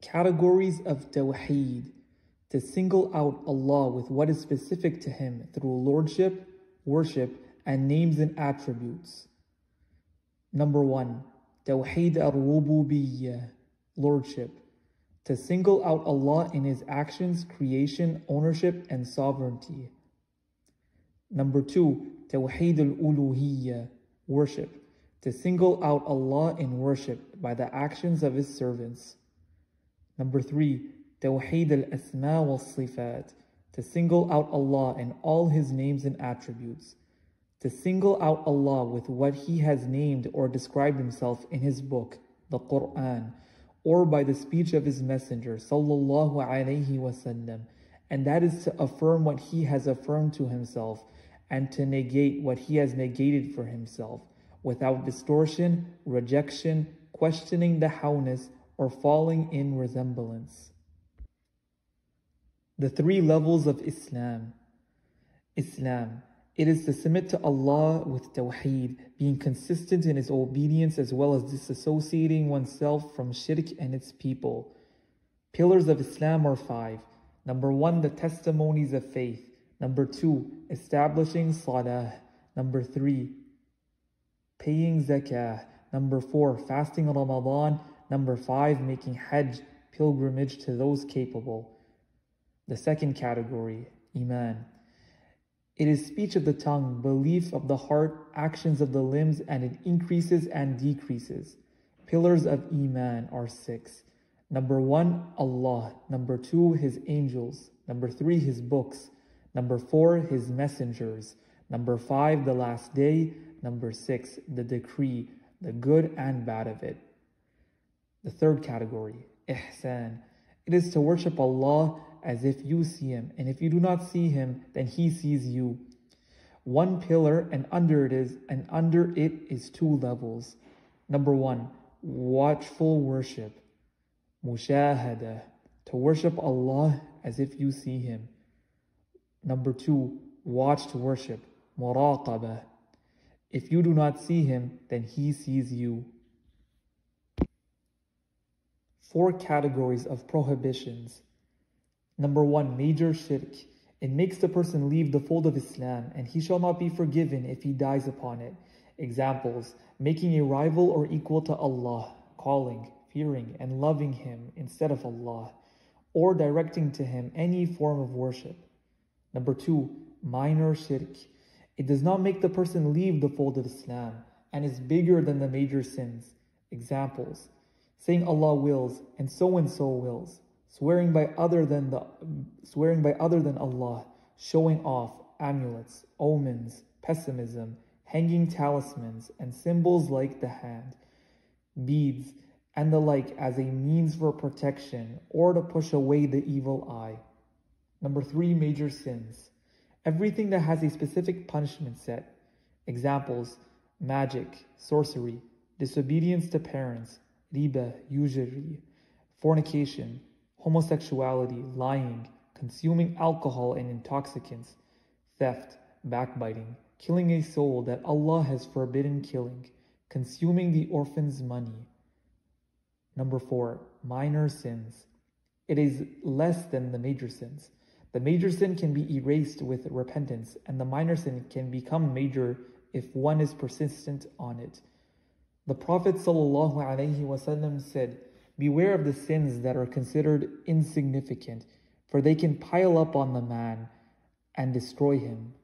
Categories of Tawheed to single out Allah with what is specific to Him through lordship, worship, and names and attributes. Number one, Tawheed al-Rububiyyah, lordship. To single out Allah in His actions, creation, ownership, and sovereignty. Number two, Tawheed al-Uluhiyyah, worship. To single out Allah in worship by the actions of His servants. Number three, Tawheed al-Asma wal-Sifat, to single out Allah in all His names and attributes, to single out Allah with what He has named or described Himself in His book, the Quran, or by the speech of His Messenger, sallallahu alaihi wasallam, and that is to affirm what He has affirmed to Himself and to negate what He has negated for Himself, without distortion, rejection, questioning the howness, or falling in resemblance. The three levels of Islam. Islam. It is to submit to Allah with tawheed, being consistent in His obedience as well as disassociating oneself from shirk and its people. Pillars of Islam are five. Number one, the testimonies of faith. Number two, establishing salah. Number three, paying zakah. Number four, fasting Ramadan. Number five, making hajj, pilgrimage to those capable. The second category, Iman. It is speech of the tongue, belief of the heart, actions of the limbs, and it increases and decreases. Pillars of Iman are six. Number one, Allah. Number two, His angels. Number three, His books. Number four, His messengers. Number five, the last day. Number six, the decree, the good and bad of it. The third category, Ihsan. It is to worship Allah as if you see him, and if you do not see him, then he sees you. One pillar and under it is and under it is two levels. Number one, watchful worship. Mushahada, to worship Allah as if you see him. Number two, watched worship. Muraqabah. If you do not see him, then he sees you. Four categories of prohibitions. Number one, major shirk. It makes the person leave the fold of Islam, and he shall not be forgiven if he dies upon it. Examples making a rival or equal to Allah, calling, fearing, and loving Him instead of Allah, or directing to Him any form of worship. Number two, minor shirk. It does not make the person leave the fold of Islam and is bigger than the major sins. Examples saying Allah wills and so and so wills swearing by other than the swearing by other than Allah, showing off amulets, omens, pessimism, hanging talismans, and symbols like the hand, beads, and the like as a means for protection or to push away the evil eye. Number three, major sins. Everything that has a specific punishment set. Examples magic, sorcery, disobedience to parents, riba, usury, fornication, homosexuality, lying, consuming alcohol and intoxicants, theft, backbiting, killing a soul that Allah has forbidden killing, consuming the orphan's money. Number four, minor sins. It is less than the major sins. The major sin can be erased with repentance, and the minor sin can become major if one is persistent on it. The Prophet ﷺ said, Beware of the sins that are considered insignificant, for they can pile up on the man and destroy him.